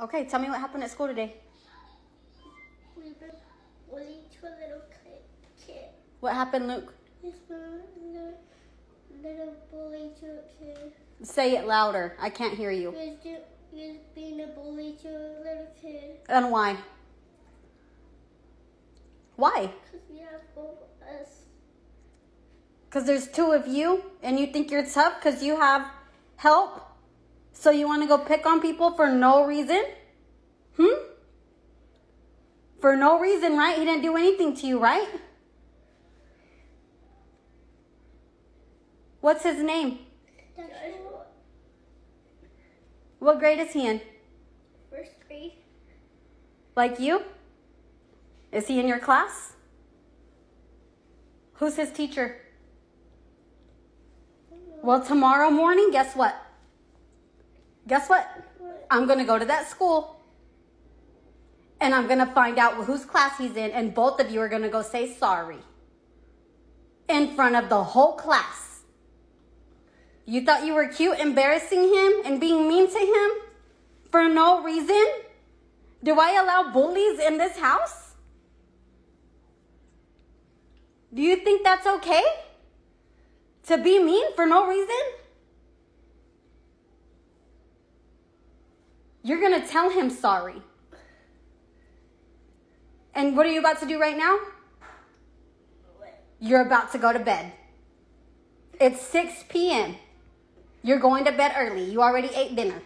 Okay, tell me what happened at school today. We've been bullied to a little kid. What happened, Luke? He's been a little, little bully to a kid. Say it louder. I can't hear you. He's, do, he's being a bully to a little kid. And why? Why? Because we have both us. Because there's two of you and you think you're tough because you have help? So you want to go pick on people for no reason? Hmm? For no reason, right? He didn't do anything to you, right? What's his name? Joshua, What grade is he in? first grade. Like you? Is he in your class? Who's his teacher? Well, tomorrow morning, guess what? Guess what? I'm going to go to that school and I'm going to find out whose class he's in, and both of you are going to go say sorry in front of the whole class. You thought you were cute, embarrassing him and being mean to him for no reason? Do I allow bullies in this house? Do you think that's okay? To be mean for no reason? You're going to tell him sorry. And what are you about to do right now? You're about to go to bed. It's 6 p.m. You're going to bed early. You already ate dinner.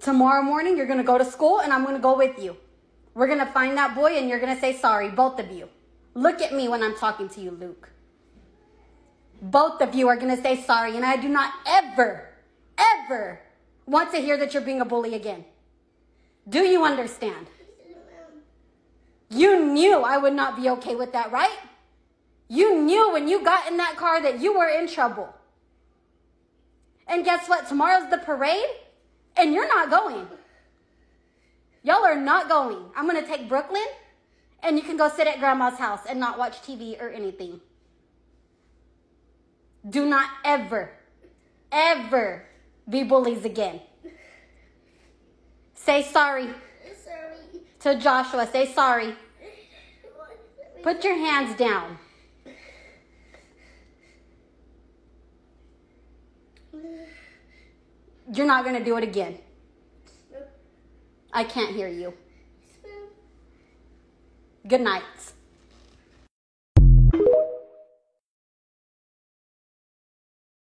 Tomorrow morning, you're going to go to school and I'm going to go with you. We're going to find that boy and you're going to say sorry, both of you. Look at me when I'm talking to you, Luke. Both of you are going to say sorry, and I do not ever, ever want to hear that you're being a bully again. Do you understand? You knew I would not be okay with that, right? You knew when you got in that car that you were in trouble. And guess what? Tomorrow's the parade, and you're not going. Y'all are not going. I'm going to take Brooklyn, and you can go sit at grandma's house and not watch TV or anything. Do not ever, ever be bullies again. Say sorry Sorry. to Joshua. Say sorry. Put your hands down. You're not going to do it again. I can't hear you. Good night.